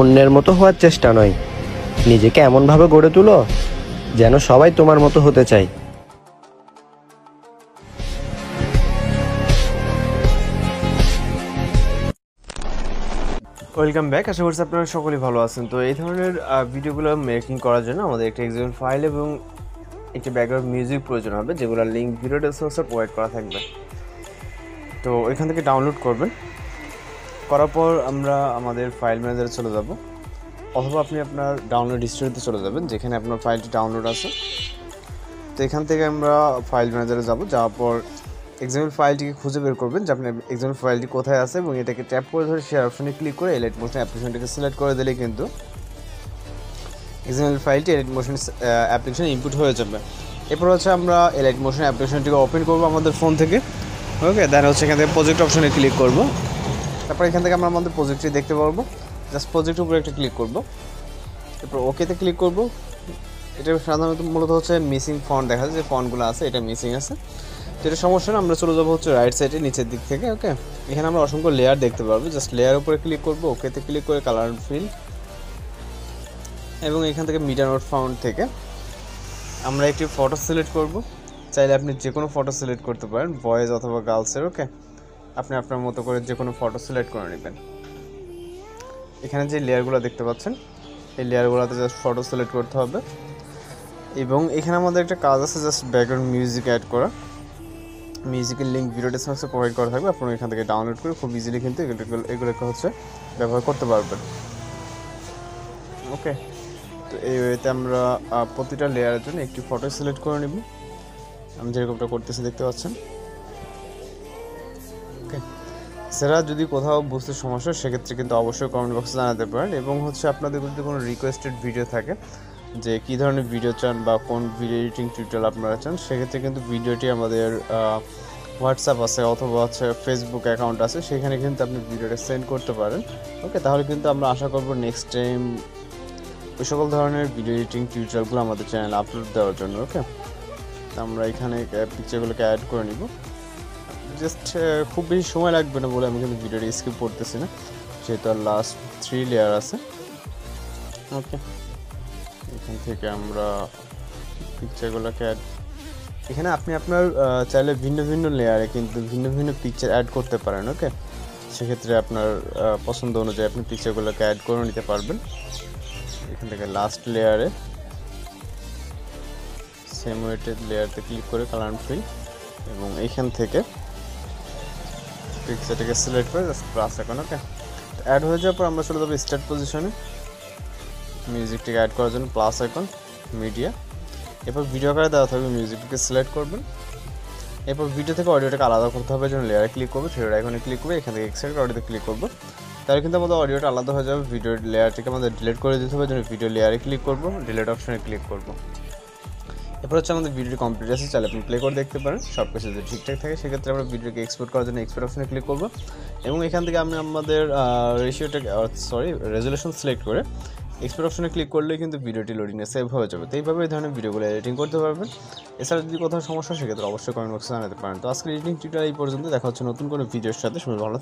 অন্যের মতো হওয়ার চেষ্টা নয়। নিজেকে এমনভাবে গড়ে তুলো যেন সবাই তোমার মতো হতে চায়। ওয়েলকাম ব্যাক আশা করছি আপনারা সকলেই ভালো আছেন। তো এই ধরনের ভিডিওগুলো মেকিং করার জন্য আমাদের একটা এক্সাম্পল ফাইল এবং একটি ব্যাকগ্রাউন্ড মিউজিক প্রয়োজন হবে, যেগুলোর লিঙ্ক ভিডিও ডেসক্রিপশনে প্রোভাইড করা থাকবে। তো এখান থেকে ডাউনলোড করবেন। করার পর আমরা আমাদের ফাইল ম্যানেজারে চলে যাব। অথবা আপনি আপনার ডাউনলোড হিস্ট্রিতে চলে যাবেন, যেখানে আপনার ফাইলটি ডাউনলোড আছে। তো এখান থেকে আমরা ফাইল ম্যানেজারে যাব, যাওয়ার পর এক্সাম্পল ফাইলটিকে খুঁজে বের করবেন, যে আপনি এক্সাম্পল ফাইলটি কোথায় আছে এবং এটাকে ট্যাপ করে ধরে শেয়ার অপশনে ক্লিক করে এলাইট মোশন অ্যাপ্লিকেশনটিকে সিলেক্ট করে দিলে কিন্তু এক্সাম্পল ফাইলটি এলাইট মোশন অ্যাপ্লিকেশন ইনপুট হয়ে যাবে। এরপর হচ্ছে আমরা এলাইট মোশন অ্যাপ্লিকেশনটিকে ওপেন করব আমাদের ফোন থেকে। ওকে দেন হচ্ছে এখান থেকে প্রজেক্ট অপশনে ক্লিক করব। তারপর এখান থেকে আমরা আমাদের প্রজেক্টটি দেখতে পারব। জাস্ট প্রজেক্টের উপরে একটা ক্লিক করব। তারপর ওকেতে ক্লিক করব। এটা সাধারণত মূলত হচ্ছে মিসিং ফন্ট দেখা যায় যে ফন্টগুলো আছে, এটা মিসিং আছে। এটা সমস্যা না, আমরা চলে যাব হচ্ছে রাইট সাইডে নিচের দিক থেকে ওকে এখানে আমরা অসংখ্য লেয়ার দেখতে পারব। জাস্ট লেয়ার উপরে ক্লিক করব ওকেতে ক্লিক করে কালার ফিল এবং এখান থেকে মিটার নোট ফাউন্ড থেকে আমরা একটি ফটো সিলেক্ট করব। চাইলে আপনি যে কোনো ফটো সিলেক্ট করতে পারেন বয়েজ অথবা গার্লসের ওকে আপনি আপনার মতো করে যে কোনো ফটো সিলেক্ট করে নেবেন। এখানে যে লেয়ারগুলো দেখতে পাচ্ছেন, এই লেয়ারগুলোতে জাস্ট ফটো সিলেক্ট করতে হবে। এবং এখানে আমাদের একটা কাজ আছে জাস্ট ব্যাকগ্রাউন্ড মিউজিক অ্যাড করা। মিউজিকের লিঙ্ক ভিডিও ডিসক্রিপশনে প্রোভাইড করা থাকবে, আপনারা এখান থেকে ডাউনলোড করে খুব ইজিলি কিন্তু এগুলো এগুলোকে হচ্ছে ব্যবহার করতে পারবেন। ওকে তো এই ওয়েতে আমরা প্রতিটা লেয়ারের জন্য একটি ফটো সিলেক্ট করে নিব। আমি যেরকমটা করতেছি দেখতে পাচ্ছেন। ওকে। সেরা যদি কোথাও বুঝতে সমস্যা সেক্ষেত্রে কিন্তু অবশ্যই কমেন্ট বক্সে জানাতে পারেন। এবং হচ্ছে আপনাদের যদি কোনো রিকোয়েস্টেড ভিডিও থাকে, যে কী ধরনের ভিডিও চান বা কোন ভিডিও এডিটিং টিউটোরিয়াল আপনারা চান, সেক্ষেত্রে কিন্তু ভিডিওটি আমাদের হোয়াটসঅ্যাপ আছে অথবা হচ্ছে ফেসবুক অ্যাকাউন্ট আছে, সেখানে কিন্তু আপনি ভিডিওটা সেন্ড করতে পারেন। ওকে, তাহলে কিন্তু আমরা আশা করব নেক্সট টাইম ওই সকল ধরনের ভিডিও এডিটিং টিউটোরিয়ালগুলো আমাদের চ্যানেলে আপলোড দেওয়ার জন্য, ওকে? আমরা এখানে পিকচারগুলোকে অ্যাড করে নিব। জাস্ট খুব বেশি সময় লাগবে না বলে আমি কিন্তু ভিডিওটা স্কিপ করতেছি না যেহেতু আর লাস্ট থ্রি লেয়ার আছে। ওকে এখান থেকে আমরা পিকচারগুলোকে অ্যাড এখানে আপনি আপনার চাইলে ভিন্ন ভিন্ন লেয়ারে কিন্তু ভিন্ন ভিন্ন পিকচার অ্যাড করতে পারেন ওকে সেক্ষেত্রে আপনার পছন্দ অনুযায়ী আপনি পিকচারগুলোকে অ্যাড করে নিতে পারবেন। এখান থেকে লাস্ট লেয়ারে সেম ওয়েটেড লেয়ারতে ক্লিক করে কালার ফিল এবং এইখান থেকে পিকচারটাকে সিলেক্ট করে জাস্ট প্লাস এখন ওকে অ্যাড হয়ে যাওয়ার পর আমরা চলে যাব স্টার্ট পজিশনে মিউজিকটাকে অ্যাড করার জন্য প্লাস এখন মিডিয়া এরপর ভিডিও আকারে দেওয়া থাকবে মিউজিকটাকে সিলেক্ট করবেন। এরপর ভিডিও থেকে অডিওটাকে আলাদা করতে হবে জন্য লেয়ারে ক্লিক করব থ্রিড এখানে ক্লিক করবে, এখান থেকে এক্সাইড অডিওতে ক্লিক করব। তাহলে কিন্তু আমাদের অডিওটা আলাদা হয়ে যাবে ভিডিও লেয়ারটাকে আমাদের ডিলিট করে দিতে হবে জন্য ভিডিও লেয়ারে ক্লিক করব ডিলিট অপশনে ক্লিক করব। এরপর হচ্ছে আমাদের ভিডিওটি কমপ্লিট আছে, চাইলে আপনি প্লে করে দেখতে পারেন সব কিছু যদি ঠিকঠাক থাকে, সেক্ষেত্রে আমরা ভিডিওকে এক্সপোর্ট করার জন্য এক্সপোর্ট অপশনে ক্লিক করব। এবং এখান থেকে আমি আমাদের রেশিওটাকে সরি রেজুলেশন সিলেক্ট করে এক্সপোর্ট অপশনে ক্লিক করলেই কিন্তু ভিডিওটি লোডিংয়ে সেভ হয়ে যাবে। তো এইভাবে এই ধরনের ভিডিওগুলো এডিটিং করতে পারবেন। এছাড়া যদি কোথাও সমস্যা সেক্ষেত্রে অবশ্যই কমেন্ট বক্সে জানাতে পারেন। তো আজকে এডিটিং টিউটোরিয়াল এই পর্যন্ত, দেখা হচ্ছে নতুন কোনো ভিডিওর সাথে। সবাই ভালো।